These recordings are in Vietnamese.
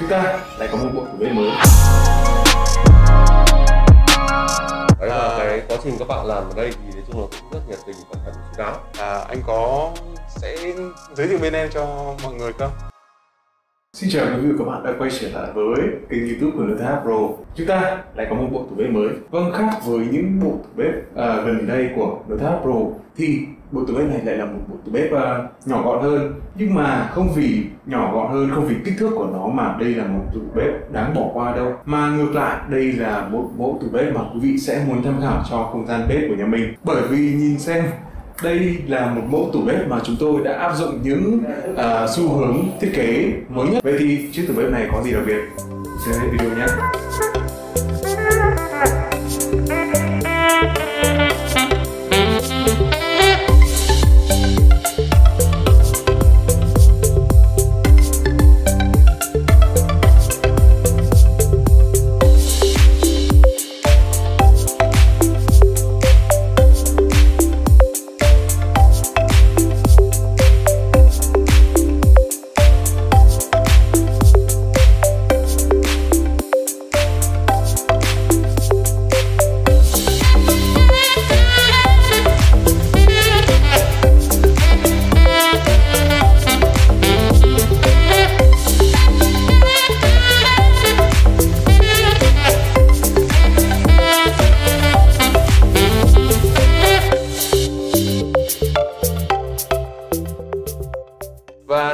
chúng ta lại có một bộ tủ bếp mới. Đấy là cái quá trình các bạn làm ở đây thì nói chung là cũng rất nhiệt tình cẩn thận chú đáo. À, anh có sẽ giới thiệu bên em cho mọi người không Xin chào quý vị và các bạn đã quay trở lại với kênh youtube của LTH Pro. Chúng ta lại có một bộ tủ bếp mới. Vâng, khác với những bộ tủ bếp à, gần đây của LTH Pro Thì bộ tủ bếp này lại là một bộ tủ bếp à, nhỏ gọn hơn. Nhưng mà không vì nhỏ gọn hơn, không vì kích thước của nó mà đây là một tủ bếp đáng bỏ qua đâu. Mà ngược lại, đây là một bộ tủ bếp mà quý vị sẽ muốn tham khảo cho không gian bếp của nhà mình. Bởi vì nhìn xem đây là một mẫu tủ bếp mà chúng tôi đã áp dụng những uh, xu hướng thiết kế mới nhất. Vậy thì chiếc tủ bếp này có gì đặc biệt? Xem hết video nhé.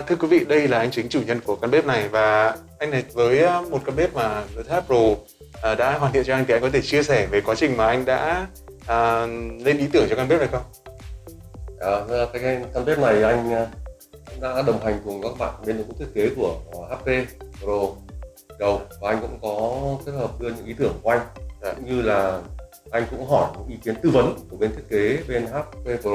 Thưa quý vị, đây là anh chính chủ nhân của căn bếp này và anh này với ờ, một căn bếp mà LTH Pro ờ, đã hoàn thiện cho anh thì anh có thể chia sẻ về quá trình mà anh đã à, lên ý tưởng cho căn bếp này không? à, cái, căn bếp này anh đã đồng hành cùng các bạn bên những thiết kế của HP Pro đầu và anh cũng có kết hợp đưa những ý tưởng của anh Dạ. cũng như là anh cũng hỏi những ý kiến tư vấn của bên thiết kế bên HP Pro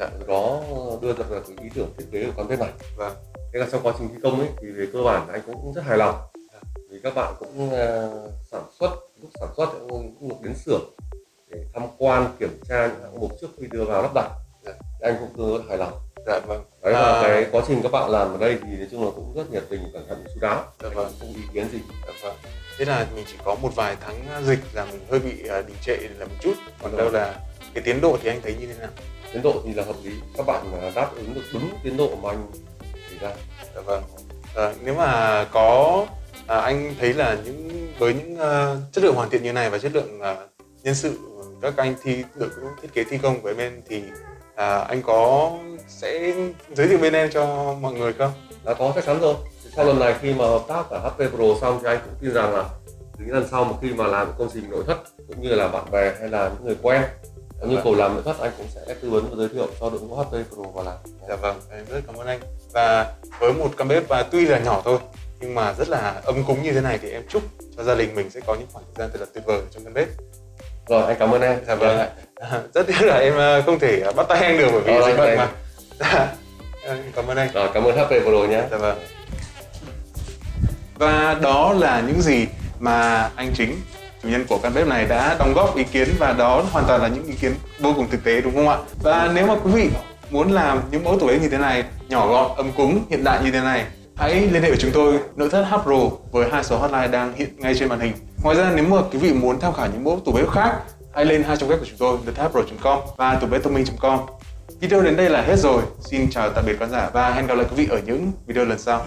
dạ, từ đó đưa ra được ý tưởng thiết kế của căn bếp này Vâng. thế là trong quá trình thi công ấy thì về cơ bản anh cũng rất hài lòng Dạ. vì các bạn cũng ờ, sản xuất lúc sản xuất cũng được đến xưởng để tham quan kiểm tra những hạng mục trước khi đưa vào lắp đặt Dạ. anh cũng tương đối hài lòng Dạ vâng. đấy là À. cái quá trình các bạn làm ở đây thì nói chung là cũng rất nhiệt tình cẩn thận chú đáo Dạ vâng. không ý kiến gì Dạ vâng. Thế là mình chỉ có một vài tháng dịch là mình hơi bị à, đình trệ là một chút. Còn đâu là cái tiến độ thì anh thấy như thế nào? Tiến độ thì là hợp lý các bạn à, đáp ứng được đúng tiến độ mà anh chỉ ra Dạ vâng. Ờ, nếu mà có à, anh thấy là những với những ờ, chất lượng hoàn thiện như này và chất lượng ờ, nhân sự các anh thi ngũ thiết kế thi công của bên thì à, anh có sẽ giới thiệu bên em cho mọi người không? đã có chắc chắn rồi sau lần này khi mà hợp tác cả HP Pro xong thì anh cũng tin rằng là những lần sau mà khi mà làm công trình nội thất cũng như là bạn bè hay là những người quen nhu cầu làm nội thất anh cũng sẽ tư vấn và giới thiệu cho đội ngũ HP Pro vào làm Dạ vâng, em rất cảm ơn anh. Và với một căn bếp và tuy là nhỏ thôi nhưng mà rất là ấm cúng như thế này thì em chúc cho gia đình mình sẽ có những khoảng thời gian thật là tuyệt vời trong căn bếp. rồi anh cảm ơn em Dạ vâng ạ. Rất tiếc là em ờ, không thể bắt tay anh được bởi vì Ờ, dịch bệnh anh- mà. Dạ. Cảm ơn anh. rồi cảm ơn HP Pro nhé Dạ vâng. Và đó là những gì mà anh chính chủ nhân của căn bếp này đã đóng góp ý kiến và đó hoàn toàn là những ý kiến vô cùng thực tế đúng không ạ? Và nếu mà quý vị muốn làm những mẫu tủ bếp như thế này, nhỏ gọn, ấm cúng, hiện đại như thế này, hãy liên hệ với chúng tôi nội thất Hapro với hai số hotline đang hiện ngay trên màn hình. Ngoài ra nếu mà quý vị muốn tham khảo những mẫu tủ bếp khác, hãy lên hai trang web của chúng tôi thethapro.com và tủ bếp thông minh.com. Video đến đây là hết rồi. Xin chào tạm biệt khán giả và hẹn gặp lại quý vị ở những video lần sau.